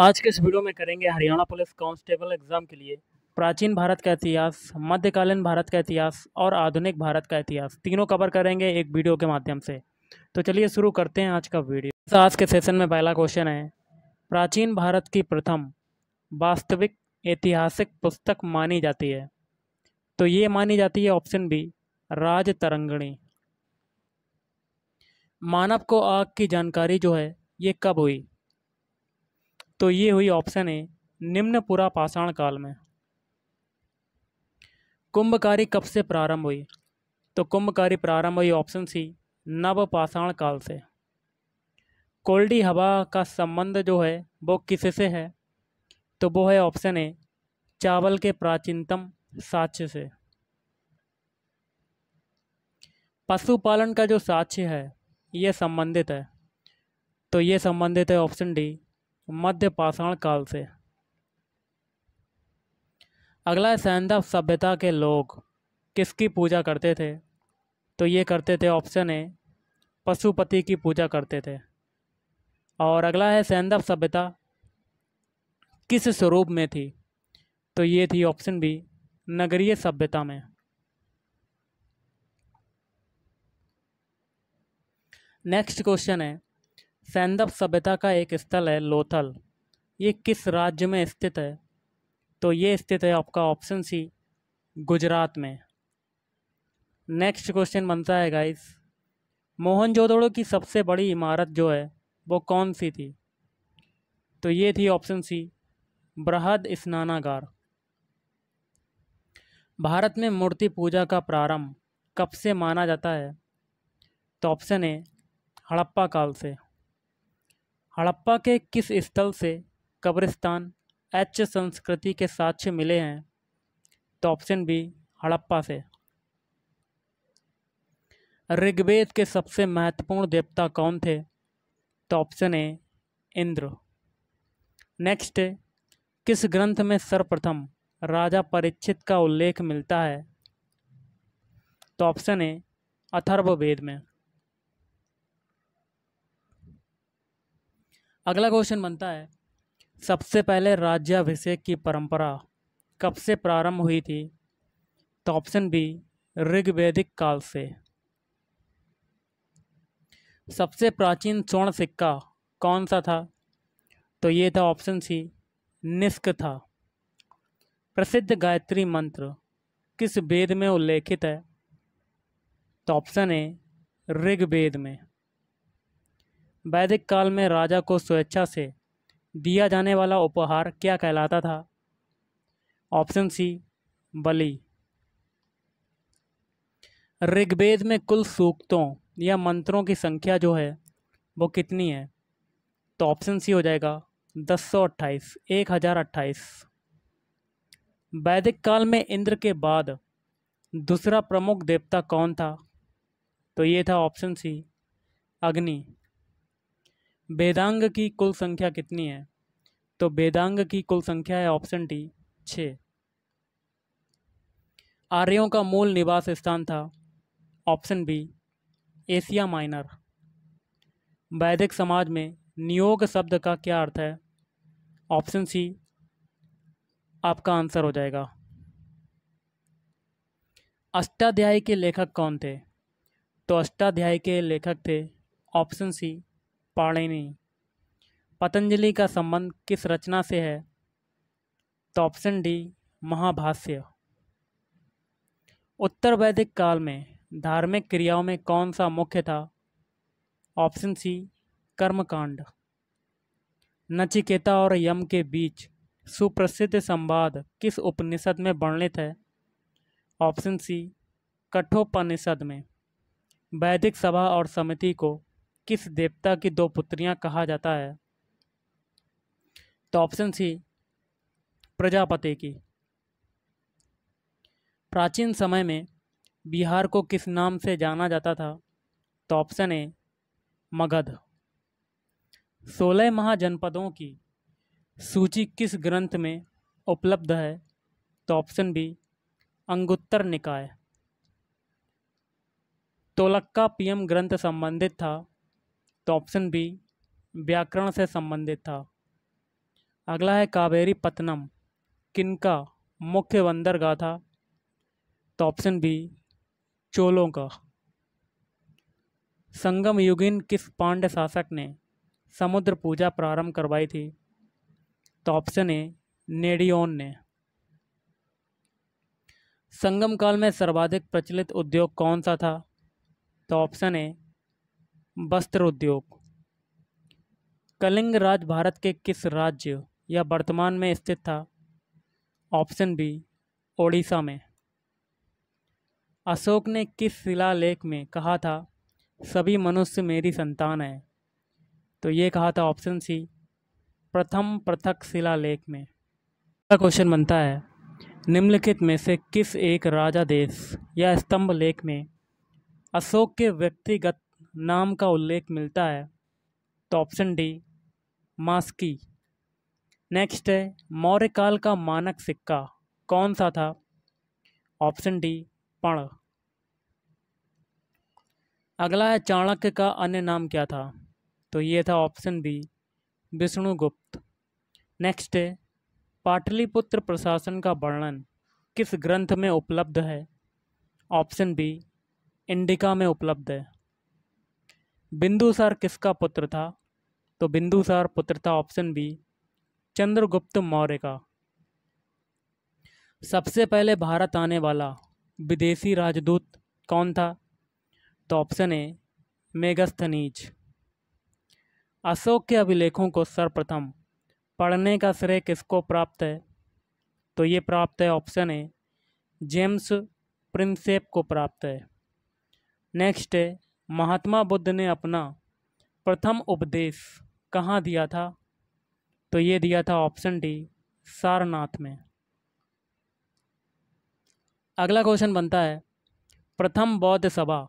आज के इस वीडियो में करेंगे हरियाणा पुलिस कांस्टेबल एग्ज़ाम के लिए। प्राचीन भारत का इतिहास, मध्यकालीन भारत का इतिहास और आधुनिक भारत का इतिहास। तीनों कवर करेंगे एक वीडियो के माध्यम से। तो चलिए शुरू करते हैं आज का वीडियो। आज के सेशन में पहला क्वेश्चन है, प्राचीन भारत की प्रथम वास्तविक ऐतिहासिक पुस्तक मानी जाती है। तो ये मानी जाती है ऑप्शन बी राज तरंगणी। मानव को आग की जानकारी जो है, ये कब हुई? तो ये हुई ऑप्शन ए निम्न पूरा पाषाण काल में। कुंभकारी कब से प्रारंभ हुई? तो कुंभकारी प्रारंभ हुई ऑप्शन सी नव पाषाण काल से। कोल्डी हवा का संबंध जो है, वो किससे है? तो वो है ऑप्शन ए चावल के प्राचीनतम साक्ष्य से। पशुपालन का जो साक्ष्य है, ये संबंधित है। तो ये संबंधित है ऑप्शन डी मध्य पाषाण काल से। अगला सैंधव सभ्यता के लोग किसकी पूजा करते थे? तो ये करते थे ऑप्शन ए पशुपति की पूजा करते थे। और अगला है सैंधव सभ्यता किस स्वरूप में थी? तो ये थी ऑप्शन बी नगरीय सभ्यता में। नेक्स्ट क्वेश्चन है सैंदव सभ्यता का एक स्थल है लोथल। ये किस राज्य में स्थित है? तो ये स्थित है आपका ऑप्शन सी गुजरात में। नेक्स्ट क्वेश्चन बनता है गाइस मोहनजोदड़ो की सबसे बड़ी इमारत जो है, वो कौन सी थी? तो ये थी ऑप्शन सी बृहद स्नानागार। भारत में मूर्ति पूजा का प्रारंभ कब से माना जाता है? तो ऑप्शन ए हड़प्पा काल से। हड़प्पा के किस स्थल से कब्रिस्तान एच संस्कृति के साक्ष्य मिले हैं? तो ऑप्शन बी, हड़प्पा से। ऋग्वेद के सबसे महत्वपूर्ण देवता कौन थे? तो ऑप्शन ए, इंद्र। नेक्स्ट, किस ग्रंथ में सर्वप्रथम राजा परीक्षित का उल्लेख मिलता है? तो ऑप्शन ए, अथर्ववेद में। अगला क्वेश्चन बनता है, सबसे पहले राज्याभिषेक की परंपरा कब से प्रारंभ हुई थी? तो ऑप्शन बी ऋग्वेदिक काल से। सबसे प्राचीन स्वर्ण सिक्का कौन सा था? तो ये था ऑप्शन सी निष्क था। प्रसिद्ध गायत्री मंत्र किस वेद में उल्लेखित है? तो ऑप्शन ए ऋग्वेद में। वैदिक काल में राजा को स्वेच्छा से दिया जाने वाला उपहार क्या कहलाता था? ऑप्शन सी, बलि। ऋग्वेद में कुल सूक्तों या मंत्रों की संख्या जो है, वो कितनी है? तो ऑप्शन सी हो जाएगा दस सौ अट्ठाईस, एक हज़ार अट्ठाईस। वैदिक काल में इंद्र के बाद दूसरा प्रमुख देवता कौन था? तो ये था ऑप्शन सी, अग्नि। वेदांग की कुल संख्या कितनी है? तो वेदांग की कुल संख्या है ऑप्शन डी छ आर्यों का मूल निवास स्थान था ऑप्शन बी एशिया माइनर। वैदिक समाज में नियोग शब्द का क्या अर्थ है? ऑप्शन सी आपका आंसर हो जाएगा। अष्टाध्यायी के लेखक कौन थे? तो अष्टाध्यायी के लेखक थे ऑप्शन सी पाणिनि पतंजलि का संबंध किस रचना से है? तो ऑप्शन डी महाभाष्य। उत्तर वैदिक काल में धार्मिक क्रियाओं में कौन सा मुख्य था? ऑप्शन सी, कर्मकांड। नचिकेता और यम के बीच सुप्रसिद्ध संवाद किस उपनिषद में वर्णित है? ऑप्शन सी, कठोपनिषद में। वैदिक सभा और समिति को किस देवता की दो पुत्रियाँ कहा जाता है? तो ऑप्शन सी प्रजापति की। प्राचीन समय में बिहार को किस नाम से जाना जाता था? तो ऑप्शन ए मगध। सोलह महाजनपदों की सूची किस ग्रंथ में उपलब्ध है? तो ऑप्शन बी अंगुत्तर निकाय। तोलक्का पीएम ग्रंथ संबंधित था। तो ऑप्शन बी, व्याकरण से संबंधित था। अगला है कावेरी पतनम किनका मुख्य बंदरगाह था? तो ऑप्शन बी, चोलों का। संगम युगिन किस पांड्य शासक ने समुद्र पूजा प्रारंभ करवाई थी? तो ऑप्शन ए, नेडियोन ने। संगम काल में सर्वाधिक प्रचलित उद्योग कौन सा था? तो ऑप्शन ए वस्त्र उद्योग। कलिंग राज भारत के किस राज्य या वर्तमान में स्थित था? ऑप्शन बी, ओडिशा में। अशोक ने किस शिलालेख में कहा था, सभी मनुष्य मेरी संतान है तो ये कहा था ऑप्शन सी, प्रथम पृथक शिलालेख में। अगला क्वेश्चन बनता है, निम्नलिखित में से किस एक राजा देश या स्तंभ लेख में अशोक के व्यक्तिगत नाम का उल्लेख मिलता है। तो ऑप्शन डी मास्की। नेक्स्ट है मौर्य काल का मानक सिक्का। कौन सा था? ऑप्शन डी पण। अगला है, चाणक्य का अन्य नाम क्या था? तो ये था ऑप्शन बी विष्णुगुप्त। नेक्स्ट है, पाटलिपुत्र प्रशासन का वर्णन किस ग्रंथ में उपलब्ध है? ऑप्शन बी इंडिका में उपलब्ध है। बिंदुसार किसका पुत्र था? तो बिंदुसार पुत्र था ऑप्शन बी चंद्रगुप्त मौर्य का। सबसे पहले भारत आने वाला विदेशी राजदूत कौन था? तो ऑप्शन ए मेगस्थनीज अशोक के अभिलेखों को सर्वप्रथम, पढ़ने का श्रेय किसको प्राप्त है? तो ये प्राप्त है ऑप्शन ए जेम्स प्रिंसेप को प्राप्त है। नेक्स्ट है महात्मा बुद्ध ने अपना प्रथम उपदेश कहाँ दिया था? तो ये दिया था ऑप्शन डी सारनाथ में। अगला क्वेश्चन बनता है, प्रथम बौद्ध सभा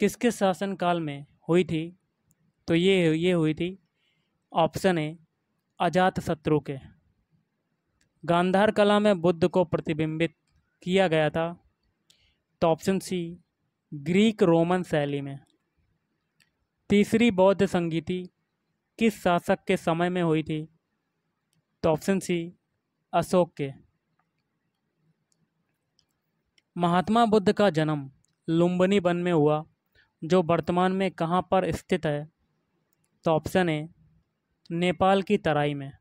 किसके शासनकाल में हुई थी? तो ये ये हुई थी ऑप्शन ए अजात शत्रु के। गांधार कला में बुद्ध को प्रतिबिंबित किया गया था तो ऑप्शन सी ग्रीक रोमन शैली में। तीसरी बौद्ध संगीति किस शासक के समय में हुई थी? तो ऑप्शन सी, अशोक के। महात्मा बुद्ध का जन्म लुम्बनी वन में हुआ, जो वर्तमान में कहाँ पर स्थित है? तो ऑप्शन ए, नेपाल की तराई में।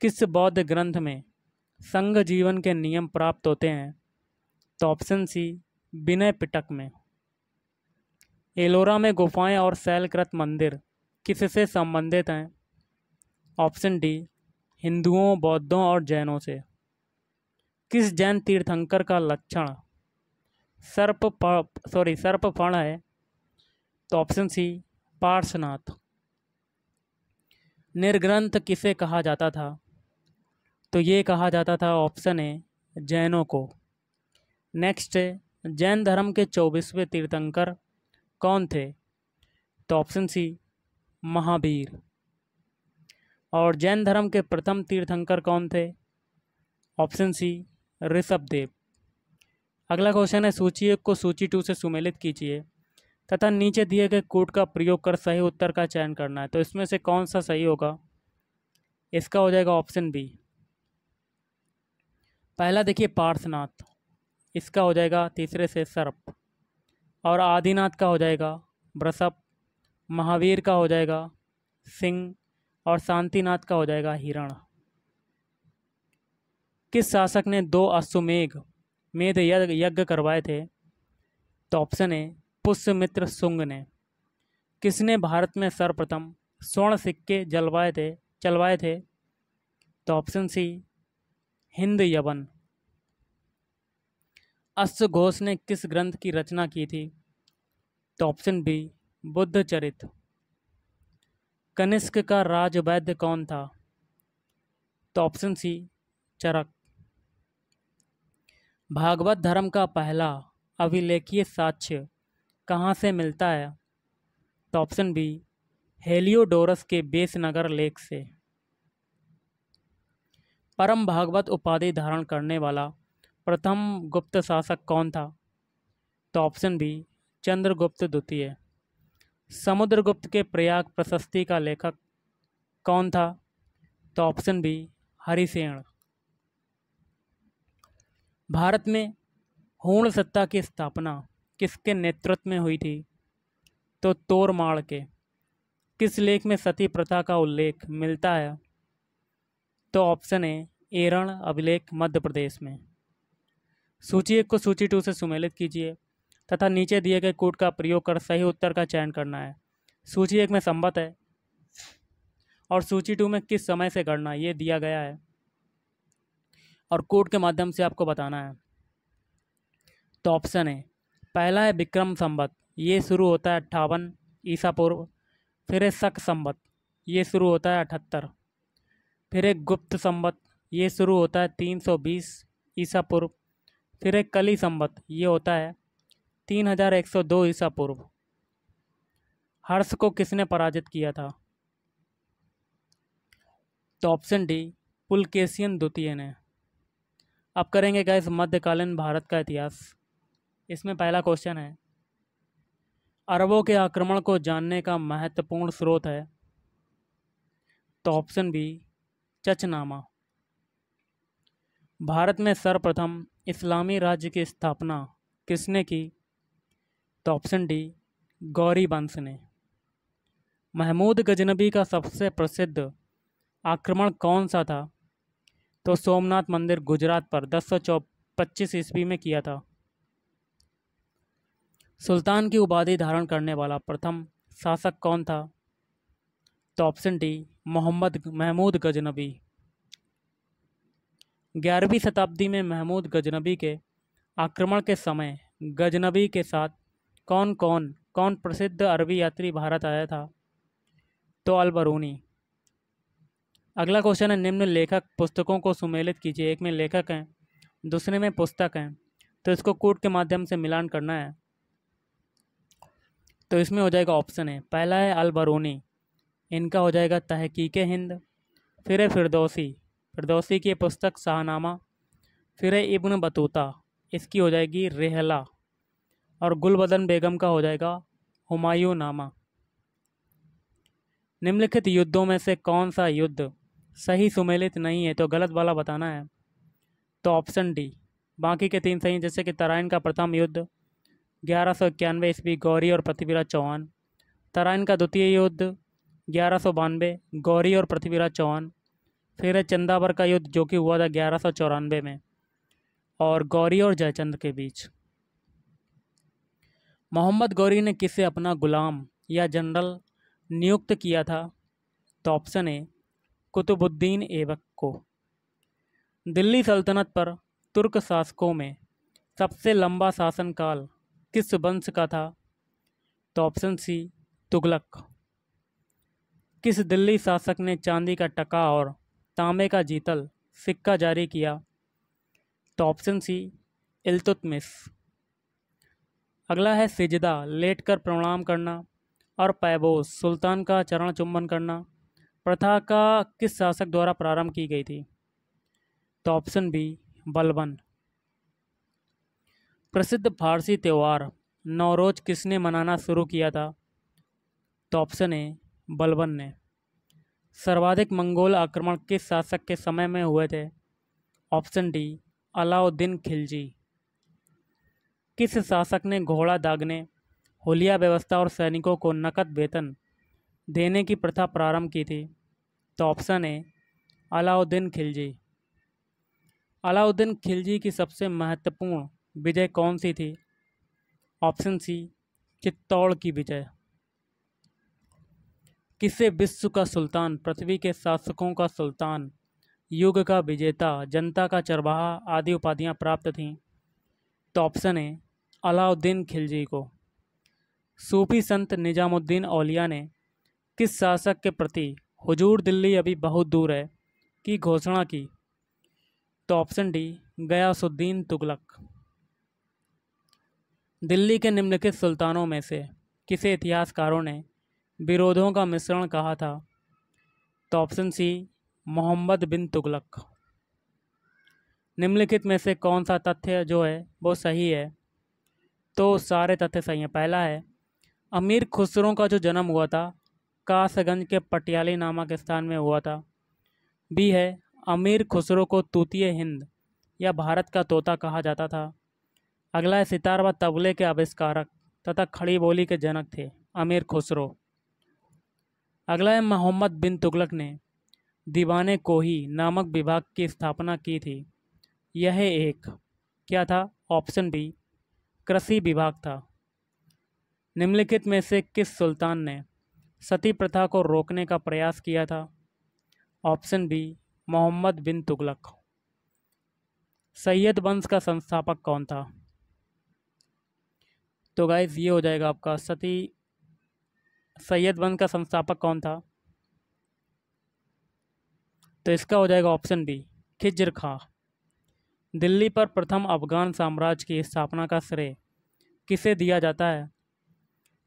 किस बौद्ध ग्रंथ में संघ जीवन के नियम प्राप्त होते हैं? तो ऑप्शन सी विनय पिटक में। एलोरा में गुफाएँ और शैलकृत मंदिर किससे संबंधित हैं? ऑप्शन डी, हिंदुओं, बौद्धों और जैनों से। किस जैन तीर्थंकर का लक्षण? सर्प सॉरी, सर्प फण है। तो ऑप्शन सी पार्शनाथ निर्ग्रंथ किसे कहा जाता था? तो ये कहा जाता था ऑप्शन ए, जैनों को। नेक्स्ट जैन धर्म के चौबीसवें तीर्थंकर कौन थे? तो ऑप्शन सी, महावीर। और जैन धर्म के प्रथम तीर्थंकर कौन थे? Option C, Rishabhdev. अगला क्वेश्चन है, सूची एक को सूची टू से सुमेलित कीजिए, तथा नीचे दिए गए कोड का प्रयोग कर सही उत्तर का चयन करना है। तो इसमें से कौन सा सही होगा? इसका हो जाएगा ऑप्शन बी। पहला देखिए पार्शनाथ इसका हो जाएगा तीसरे से सर्प। और आदिनाथ का हो जाएगा ब्रसप महावीर का हो जाएगा सिंह। और शांतिनाथ का हो जाएगा हिरण। किस शासक ने दो अश्वमेघ मेध यज्ञ करवाए थे? तो ऑप्शन ए, पुष्यमित्र सुंग ने। किसने भारत में सर्वप्रथम स्वर्ण सिक्के जलवाए थे, चलवाए थे? तो ऑप्शन सी हिंद यवन अश्व घोष ने किस ग्रंथ की रचना की थी? तो option B Buddhacharita. Kanishka का राजवैद्य कौन था? तो ऑप्शन सी, चरक। भागवत धर्म का पहला अभिलेखीय साक्ष्य कहाँ से मिलता है? तो ऑप्शन बी हेलियोडोरस के बेसनगर लेख से। परम भागवत उपाधि धारण करने वाला प्रथम गुप्त शासक कौन था? तो ऑप्शन बी चंद्रगुप्त द्वितीय। समुद्रगुप्त के प्रयाग प्रशस्ति का लेखक कौन था? तो ऑप्शन बी हरिसेण भारत में हूण सत्ता की स्थापना किसके नेतृत्व में हुई थी? तो तोरमाड़ के। किस लेख में सती प्रथा का उल्लेख मिलता है? तो ऑप्शन ए एरण अभिलेख मध्य प्रदेश में। सूची एक को सूची टू से सुमेलित कीजिए, तथा नीचे दिए गए कोड का प्रयोग कर सही उत्तर का चयन करना है। सूची एक में संबत है, और सूची टू में किस समय से गणना, ये दिया गया है। और कोड के माध्यम से आपको बताना है। तो ऑप्शन है पहला है विक्रम संबत ये शुरू होता है अट्ठावन ईसा पूर्व, फिर है शक संबत ये शुरू होता है अठहत्तर, फिर एक गुप्त संबत ये शुरू होता है तीन सौ बीस ईसा पूर्व फिर एक कली संबत ये होता है तीन हज़ार एक सौ दो ईसा पूर्व। हर्ष को किसने पराजित किया था? तो ऑप्शन डी, पुलकेशियन द्वितीय ने। अब करेंगे गैस मध्यकालीन भारत का इतिहास। इसमें पहला क्वेश्चन है, अरबों के आक्रमण को जानने का महत्वपूर्ण स्रोत है। तो ऑप्शन बी, चचनामा। भारत में सर्वप्रथम इस्लामी राज्य की स्थापना किसने की? तो ऑप्शन डी गौरी वंश ने। महमूद गजनबी का सबसे प्रसिद्ध आक्रमण कौन सा था? तो सोमनाथ मंदिर गुजरात पर दस सौ पच्चीस ईस्वी में किया था। सुल्तान की उपाधि धारण करने वाला प्रथम शासक कौन था? तो ऑप्शन डी मोहम्मद महमूद गजनबी। ग्यारहवीं शताब्दी में महमूद गजनबी के आक्रमण के समय गजनबी के साथ कौन कौन कौन प्रसिद्ध अरबी यात्री भारत आया था? तो अलबरूनी। अगला क्वेश्चन है, निम्न लेखक पुस्तकों को सुमेलित कीजिए। एक में लेखक हैं, दूसरे में पुस्तक हैं। तो इसको कोड के माध्यम से मिलान करना है। तो इसमें हो जाएगा ऑप्शन है पहला है अलबरूनी। इनका हो जाएगा तहकीक हिंद। फिर है फिरदौसी। फिरदौसी की पुस्तक शाहनामा, फिर इब्न बतूता, इसकी हो जाएगी रेहला और गुलबदन बेगम का हो जाएगा हुमायूं नामा निम्नलिखित युद्धों में से कौन सा युद्ध सही सुमेलित नहीं है तो गलत वाला बताना है? तो ऑप्शन डी, बाकी के तीन सही, जैसे कि तराइन का प्रथम युद्ध, ग्यारह सौ इक्यानवे ईस्वी, गौरी और पृथ्वीराज चौहान। तराइन का द्वितीय युद्ध, ग्यारह सौ बानवे, गौरी और पृथ्वीराज चौहान। फिर है चंदावर का युद्ध जो कि हुआ था ग्यारह सौ चौरानवे में, और गौरी और जयचंद के बीच। मोहम्मद गौरी ने किसे अपना गुलाम या जनरल नियुक्त किया था? तो ऑप्शन ए, कुतुबुद्दीन ऐबक को। दिल्ली सल्तनत पर तुर्क शासकों में सबसे लंबा शासनकाल किस वंश का था? तो ऑप्शन सी, तुगलक। किस दिल्ली शासक ने चांदी का टका और तांबे का जीतल, सिक्का जारी किया। तो ऑप्शन सी इल्तुतमिश अगला है सिजदा, लेटकर प्रणाम करना और पैबोस, सुल्तान का चरण चुंबन करना। प्रथा का किस शासक द्वारा प्रारंभ की गई थी? तो ऑप्शन बी, बलबन। प्रसिद्ध फारसी त्यौहार नौरोज किसने मनाना शुरू किया था? तो ऑप्शन ए, बलबन ने। सर्वाधिक मंगोल आक्रमण किस शासक के समय में हुए थे? Option D, Alauddin Khilji. किस शासक ने घोड़ा दागने, होलिया व्यवस्था और सैनिकों को नकद वेतन देने की प्रथा प्रारंभ की थी? तो ऑप्शन ए, अलाउद्दीन खिलजी। अलाउद्दीन खिलजी की सबसे महत्वपूर्ण विजय कौन सी थी? ऑप्शन सी, चित्तौड़ की विजय। किसे विश्व का सुल्तान, पृथ्वी के शासकों का सुल्तान, युग का विजेता, जनता का चरवाहा आदि उपाधियाँ प्राप्त थीं। तो ऑप्शन है अलाउद्दीन खिलजी को। सूफी संत निजामुद्दीन औलिया ने किस शासक के प्रति हुजूर दिल्ली अभी बहुत दूर है की घोषणा की? तो ऑप्शन डी, गयासुद्दीन तुगलक। दिल्ली के निम्नलिखित सुल्तानों में से किसे इतिहासकारों ने विरोधों का मिश्रण कहा था। तो ऑप्शन सी मोहम्मद बिन तुगलक। निम्नलिखित में से कौन सा तथ्य जो है, वो सही है? तो सारे तथ्य सही हैं। पहला है, अमीर खुसरों का जो जन्म हुआ था, कासगंज के पटियाली नामक स्थान में हुआ था। बी है, अमीर खुसरो को तूतीय हिंद या भारत का तोता कहा जाता था। अगला है सितार व तबले के आविष्कारक तथा खड़ी बोली के जनक थे, अमीर खुसरो। अगला है मोहम्मद बिन तुगलक ने दीवाने कोही नामक विभाग की स्थापना की थी। यह एक, क्या था? ऑप्शन बी, कृषि विभाग था। निम्नलिखित में से किस सुल्तान ने सती प्रथा को रोकने का प्रयास किया था? Option B, Muhammad bin Tughlaq. Syed वंश का संस्थापक कौन था? तो गाइज़ ये हो जाएगा आपका सती सैयद वंश का संस्थापक कौन था? तो इसका हो जाएगा ऑप्शन बी खिज्र खां। दिल्ली पर प्रथम अफगान साम्राज्य की स्थापना का श्रेय किसे दिया जाता है?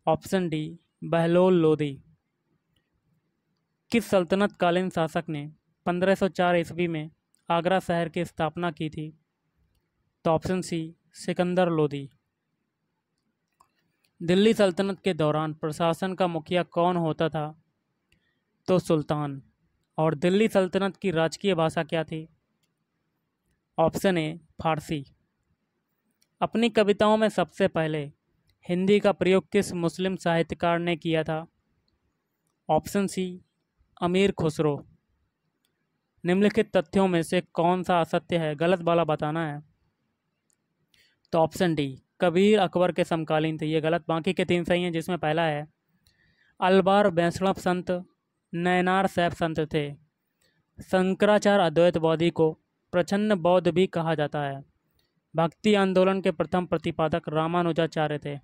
ऑप्शन डी बहलोल लोदी किस सल्तनत कालीन शासक ने 1504 ईस्वी में आगरा शहर की स्थापना की थी? तो ऑप्शन सी सिकंदर लोदी दिल्ली सल्तनत के दौरान प्रशासन का मुखिया कौन होता था? तो सुल्तान। और दिल्ली सल्तनत की राजकीय भाषा क्या थी? Option A, Farsi. अपनी कविताओं में सबसे पहले, हिंदी का प्रयोग किस मुस्लिम साहित्यकार ने किया था? ऑप्शन सी, अमीर खुसरो। निम्नलिखित तथ्यों में से कौन सा असत्य है? गलत वाला बताना है। तो ऑप्शन डी कबीर अकबर के समकालीन थे, ये गलत बाकी के तीन सही हैं, जिसमें पहला है, अलबार वैष्णव संत, नयनार सैफ संत थे। शंकराचार्य अद्वैत अद्वैतवादी को प्रछन्न बौद्ध भी कहा जाता है। भक्ति आंदोलन के प्रथम प्रतिपादक रामानुजाचार्य थे।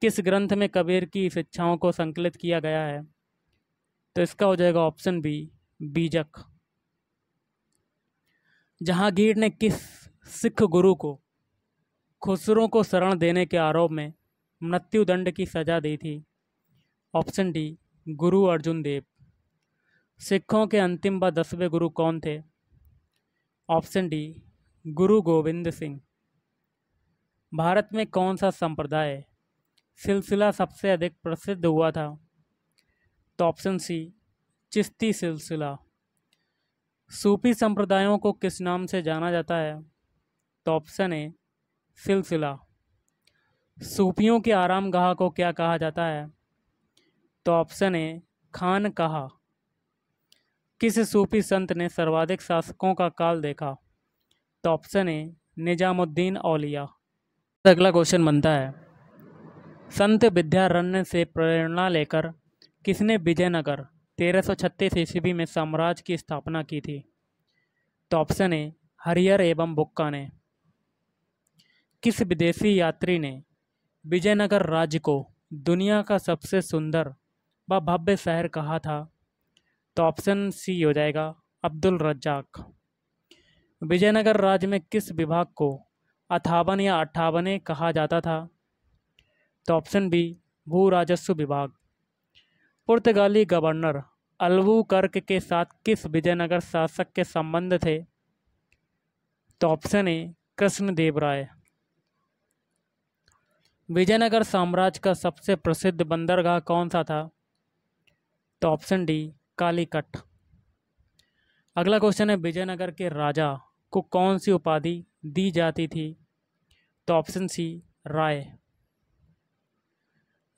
किस ग्रंथ में कबीर की शिक्षाओं को संकलित किया गया है? तो इसका हो जाएगा ऑप्शन बी, बीजक। जहांगीर ने किस सिख गुरु को खुसरों को शरण देने के आरोप में मृत्युदंड की सजा दी थी। ऑप्शन डी, गुरु अर्जुन देव। सिखों के अंतिम व दसवें गुरु कौन थे? ऑप्शन डी, गुरु गोविंद सिंह। भारत में कौन सा संप्रदाय सिलसिला सबसे अधिक प्रसिद्ध हुआ था? तो ऑप्शन सी, चिश्ती सिलसिला। सूफी संप्रदायों को किस नाम से जाना जाता है? तो ऑप्शन ए सिलसिला। सूफियों के आराम गाह को क्या कहा जाता है? तो ऑप्शन ए, खान कहा। किस सूफी संत ने सर्वाधिक शासकों का काल देखा? तो ऑप्शन ए, निजामुद्दीन औलिया। अगला क्वेश्चन बनता है, संत विद्यारण्य से प्रेरणा लेकर किसने विजयनगर, तेरह सौ छत्तीस ईस्वी में साम्राज्य की स्थापना की थी? तो ऑप्शन ए हरियर एवं बुक्का ने। किस विदेशी यात्री ने विजयनगर राज्य को दुनिया का सबसे सुंदर व भव्य शहर कहा था? तो ऑप्शन सी हो जाएगा अब्दुल रज्जाक। विजयनगर राज्य में किस विभाग को अठावन या अट्ठावने कहा जाता था? तो ऑप्शन बी भू राजस्व विभाग। पुर्तगाली गवर्नर अलवू कर्क के साथ किस विजयनगर शासक के संबंध थे? तो ऑप्शन ए कृष्णदेव राय। विजयनगर साम्राज्य का सबसे प्रसिद्ध बंदरगाह कौन सा था? तो ऑप्शन डी कालीकट। अगला क्वेश्चन है, विजयनगर के राजा को कौन सी उपाधि दी जाती थी? तो ऑप्शन सी राय।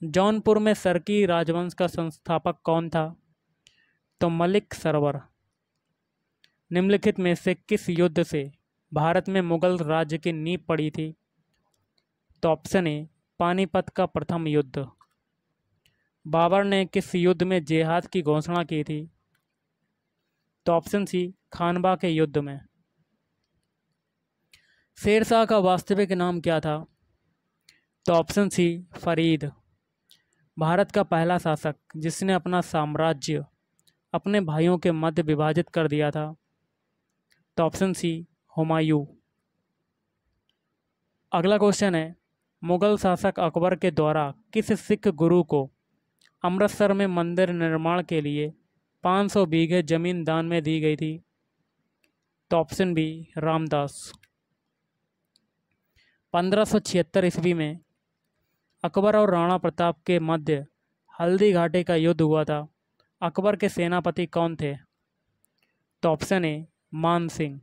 जौनपुर में सरकी राजवंश का संस्थापक कौन था? तो मलिक सरवर। निम्नलिखित में से किस युद्ध से भारत में मुगल राज्य की नींव पड़ी थी? तो ऑप्शन ए पानीपत का प्रथम युद्ध। बाबर ने किस युद्ध में जेहाद की घोषणा की थी? तो ऑप्शन सी, खानबा के युद्ध में। शेरशाह का वास्तविक नाम क्या था? तो ऑप्शन सी, फरीद। भारत का पहला शासक, जिसने अपना साम्राज्य अपने भाइयों के मध्य विभाजित कर दिया था। तो ऑप्शन सी, हुमायूं। अगला क्वेश्चन है मुगल शासक अकबर के द्वारा किस सिख गुरु को अमृतसर में मंदिर निर्माण के लिए 500 बीघे ज़मीन दान में दी गई थी? तो ऑप्शन बी, रामदास। पंद्रह सौ छिहत्तर ईस्वी में अकबर और राणा प्रताप के मध्य हल्दी घाटी का युद्ध हुआ था। अकबर के सेनापति कौन थे? तो ऑप्शन ए, मान सिंह।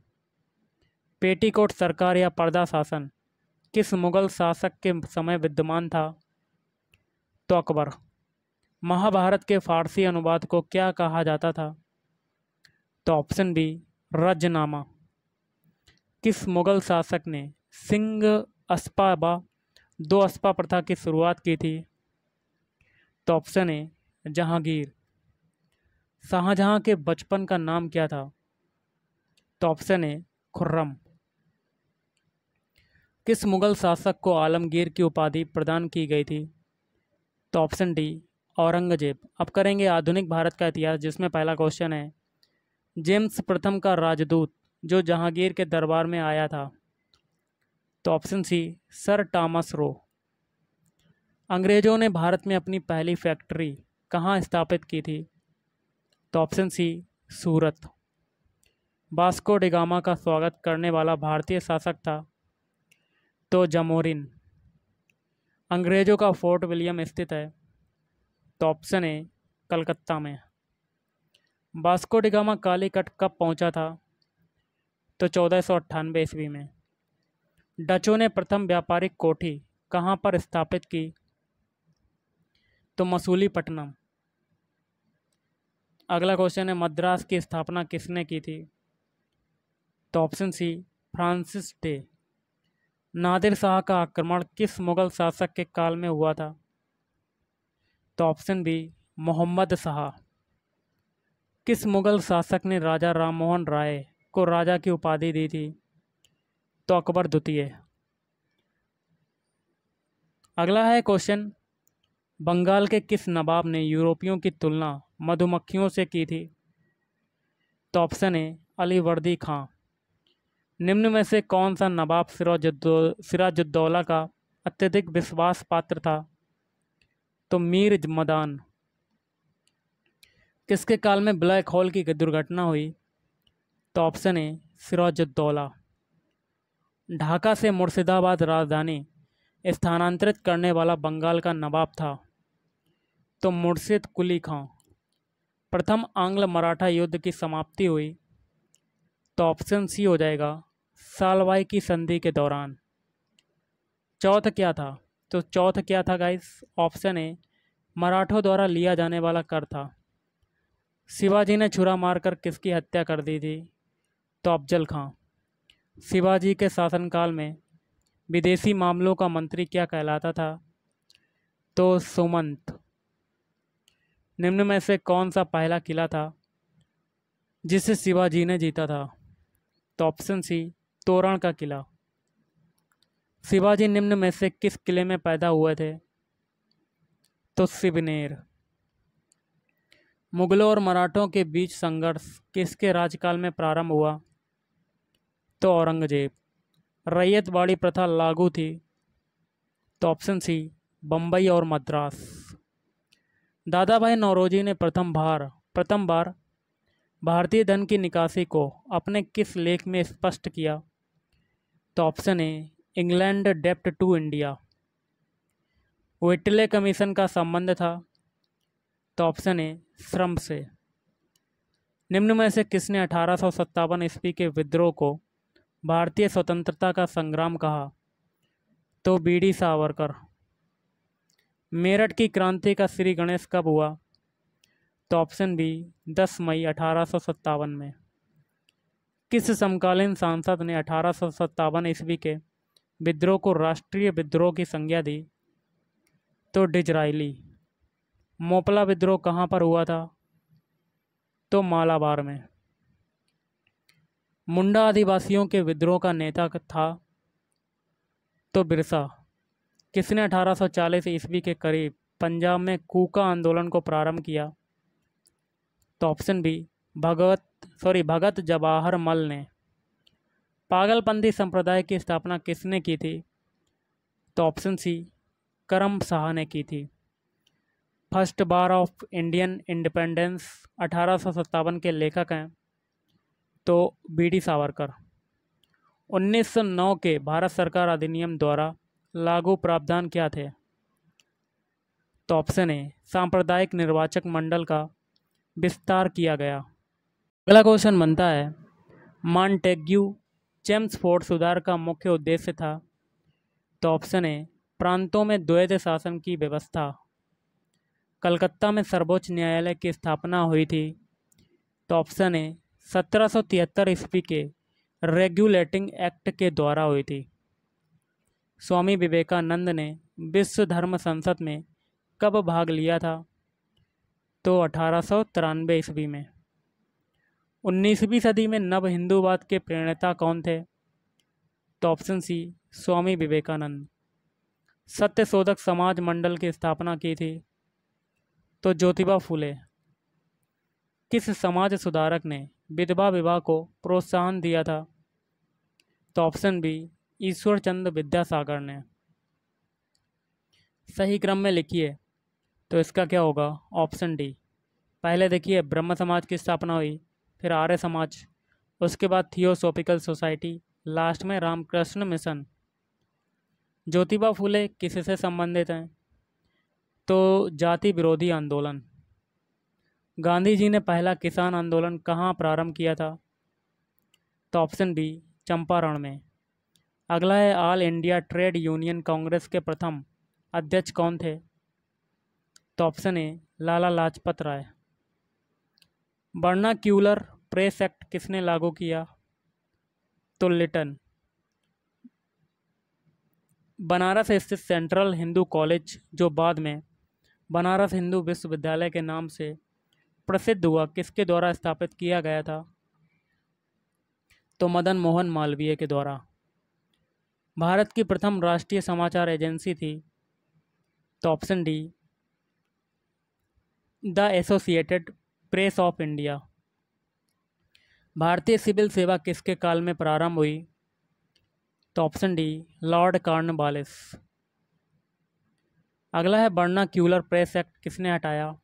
पेटीकोट सरकार या पर्दा शासन? किस मुगल शासक के समय विद्यमान था? तो अकबर। महाभारत के फारसी अनुवाद को क्या कहा जाता था? तो ऑप्शन बी, रजनामा। किस मुगल शासक ने सिंह अस्पा व दो अस्पा प्रथा की शुरुआत की थी? तो ऑप्शन ए, जहांगीर। शाहजहां के बचपन का नाम क्या था? तो ऑप्शन ए, खुर्रम। किस मुगल शासक को आलमगीर की उपाधि प्रदान की गई थी? तो ऑप्शन डी औरंगज़ेब। अब करेंगे आधुनिक भारत का इतिहास, जिसमें पहला क्वेश्चन है, जेम्स प्रथम का राजदूत, जो जहांगीर के दरबार में आया था। तो option C sir Thomas Roe. अंग्रेज़ों ने भारत में अपनी पहली फैक्ट्री कहाँ स्थापित की थी? तो option C Surat. Vasco da Gama का स्वागत करने वाला भारतीय शासक था तो जमोरिन। अंग्रेज़ों का फोर्ट विलियम स्थित है तो ऑप्शन ए, कलकत्ता में। बास्को डिगामा कालीकट कब पहुँचा था? तो चौदह सौ अट्ठानवे ईस्वी में। डचों ने प्रथम व्यापारिक कोठी कहाँ पर स्थापित की? तो मसूलीपट्टनम। अगला क्वेश्चन है, मद्रास की स्थापना किसने की थी? तो option C, Francis Day. Nadir Shah का आक्रमण किस मुगल शासक के काल में हुआ था? तो ऑप्शन बी, मोहम्मद शाह। किस मुगल शासक ने राजा राममोहन राय को राजा की उपाधि दी थी? तो अकबर द्वितीय। अगला है क्वेश्चन, बंगाल के किस नवाब ने यूरोपियों की तुलना मधुमक्खियों से की थी? तो ऑप्शन ए अलीवर्दी खां। निम्न में से कौन सा नवाब सिराजुद्दौला का अत्यधिक विश्वास पात्र था? तो मीर मदान। किसके काल में ब्लैक होल की दुर्घटना हुई? तो ऑप्शन ए, सिराजुद्दौला। ढाका से मुर्शिदाबाद राजधानी स्थानांतरित करने वाला बंगाल का नवाब था। तो मुर्शिद कुली खां। प्रथम आंग्ल मराठा युद्ध की समाप्ति हुई। तो ऑप्शन सी हो जाएगा सालवाई की संधि के दौरान। चौथ क्या था? तो चौथ क्या था गाइस ऑप्शन ए मराठों द्वारा लिया जाने वाला कर था। शिवाजी ने छुरा मारकर किसकी हत्या कर दी थी? तो अफजल खां। शिवाजी के शासनकाल में विदेशी मामलों का मंत्री क्या कहलाता था? तो सुमंत। निम्न में से कौन सा पहला किला था जिसे शिवाजी ने जीता था? तो ऑप्शन सी तोरण का किला। शिवाजी निम्न में से किस किले में पैदा हुए थे? तो शिवनेर मुगलों और मराठों के बीच संघर्ष किसके राजकाल में प्रारंभ हुआ? तो औरंगज़ेब। रैयतवाड़ी प्रथा लागू थी। तो ऑप्शन सी बम्बई और मद्रास। दादा भाई नौरोजी ने प्रथम बार प्रथम बार भारतीय धन की निकासी को अपने किस लेख में स्पष्ट किया? तो ऑप्शन ए, इंग्लैंड डेप्ट टू इंडिया। वेटले कमीशन का संबंध था। तो ऑप्शन ए, श्रम से। निम्न में से किसने अठारह सौ सत्तावन ईस्वी के विद्रोह को भारतीय स्वतंत्रता का संग्राम कहा? तो बी डी सावरकर। मेरठ की क्रांति का श्री गणेश कब हुआ? तो ऑप्शन बी, दस मई अठारह में। किस समकालीन सांसद ने अठारह ईस्वी के विद्रोह को राष्ट्रीय विद्रोह की संज्ञा दी? तो डिजराइली मोपला विद्रोह कहाँ पर हुआ था? तो मालाबार में। मुंडा आदिवासियों के विद्रोह का नेता था तो बिरसा। किसने 1840 ईस्वी के करीब पंजाब में कूका आंदोलन को प्रारंभ किया? तो option B Bhagwat sorry Bhagat Jawahar Mal ने। पागलपंथी संप्रदाय की स्थापना किसने की थी? तो ऑप्शन सी करम शाह ने की थी। First war of Indian independence अठारह सौ सत्तावन के लेखक हैं। तो बी डी सावरकर। 1909 के भारत सरकार अधिनियम द्वारा लागू प्रावधान क्या थे? तो ऑप्शन ए सांप्रदायिक निर्वाचक मंडल का विस्तार किया गया। अगला क्वेश्चन बनता है मॉन्टेग्यू चेम्सफोर्ड सुधार का मुख्य उद्देश्य था। तो ऑप्शन ए, प्रांतों में द्वैध शासन की व्यवस्था। कलकत्ता में सर्वोच्च न्यायालय की स्थापना हुई थी। तो ऑप्शन ए, सत्रह सौ तिहत्तर ईस्वी के रेगुलेटिंग एक्ट के द्वारा हुई थी। स्वामी विवेकानंद ने विश्व धर्म संसद में कब भाग लिया था? तो अठारह सौ तिरानवे ईस्वी में। उन्नीसवीं सदी में नव हिंदूवाद के प्रणेता कौन थे? तो ऑप्शन सी, स्वामी विवेकानंद। सत्य शोधक समाज मंडल की स्थापना की थी। तो ज्योतिबा फूले। किस समाज सुधारक ने विधवा विवाह को प्रोत्साहन दिया था? तो ऑप्शन बी ईश्वर चंद विद्यासागर ने। सही क्रम में लिखिए। तो इसका क्या होगा? ऑप्शन डी पहले देखिए, ब्रह्म समाज की स्थापना हुई, फिर आर्य समाज, उसके बाद थियोसोफिकल सोसाइटी लास्ट में रामकृष्ण मिशन ज्योतिबा फूले किस से संबंधित हैं? तो जाति विरोधी आंदोलन. गांधी जी ने पहला किसान आंदोलन कहाँ प्रारंभ किया था? तो ऑप्शन बी चंपारण में. अगला है all India trade union congress के प्रथम अध्यक्ष कौन थे? तो option A, Lala Lajpat Rai. Vernacular press act किसने लागू किया? तो लिटन बनारस स्थित सेंट्रल हिंदू कॉलेज, जो बाद में बनारस हिंदू विश्वविद्यालय के नाम से प्रसिद्ध हुआ, किसके द्वारा स्थापित किया गया था? तो मदन मोहन मालवीय के द्वारा। भारत की प्रथम राष्ट्रीय समाचार एजेंसी थी तो option D. The associated press of India. भारतीय सिविल सेवा किसके काल में प्रारंभ हुई? तो ऑप्शन डी, लॉर्ड कार्नवालिस अगला है बर्ना क्यूलर प्रेस एक्ट किसने हटाया?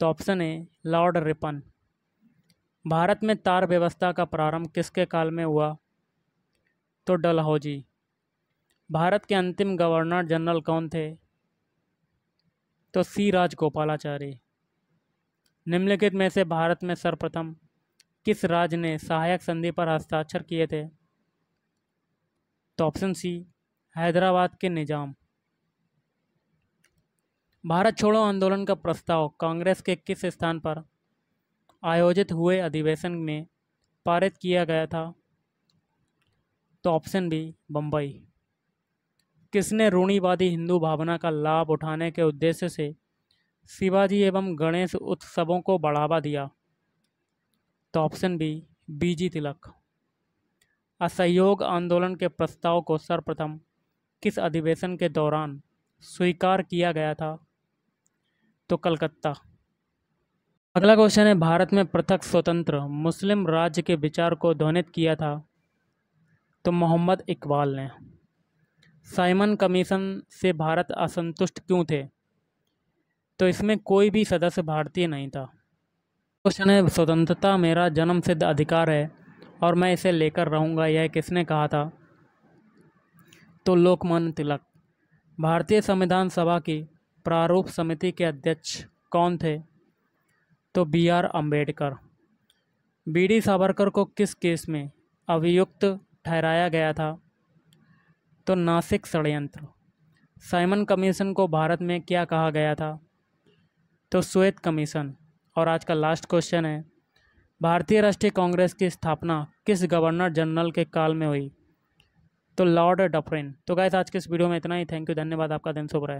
तो option A, lord Ripon. Bharat में तार व्यवस्था का प्रारंभ किसके काल में हुआ? तो डलहौजी। भारत के अंतिम गवर्नर जनरल कौन थे? तो सी राजगोपालाचारी निम्नलिखित में से भारत में सर्वप्रथम किस राज्य ने सहायक संधि पर हस्ताक्षर किए थे? तो ऑप्शन सी, हैदराबाद के निज़ाम। भारत छोड़ो आंदोलन का प्रस्ताव कांग्रेस के किस स्थान पर आयोजित हुए अधिवेशन में पारित किया गया था? तो ऑप्शन बी बम्बई किसने रूढ़ीवादी हिंदू भावना का लाभ उठाने के उद्देश्य से शिवाजी एवं गणेश उत्सवों को बढ़ावा दिया? तो ऑप्शन बी, बीजी तिलक। असहयोग आंदोलन के प्रस्ताव को सर्वप्रथम किस अधिवेशन के दौरान स्वीकार किया गया था? तो कलकत्ता। अगला क्वेश्चन है, भारत में पृथक स्वतंत्र मुस्लिम राज्य के विचार को ध्वनित किया था? तो मोहम्मद इकबाल ने। साइमन कमीशन से भारत असंतुष्ट क्यों थे? तो इसमें कोई भी सदस्य भारतीय नहीं था। क्वेश्चन है, स्वतंत्रता मेरा जन्म सिद्ध अधिकार है और मैं इसे लेकर रहूँगा, यह किसने कहा था? तो लोकमान्य तिलक। भारतीय संविधान सभा की प्रारूप समिति के अध्यक्ष कौन थे? तो B R Ambedkar B D Savarkar को किस केस में अभियुक्त ठहराया गया था? तो नासिक षडयंत्र। साइमन कमीशन को भारत में क्या कहा गया था? तो श्वेत कमीशन। और आज का लास्ट क्वेश्चन है, भारतीय राष्ट्रीय कांग्रेस की स्थापना किस गवर्नर जनरल के काल में हुई? तो लॉर्ड डफरिन। तो गाय आज के इस वीडियो में इतना ही। थैंक यू धन्यवाद। आपका दिन शुभ रहे।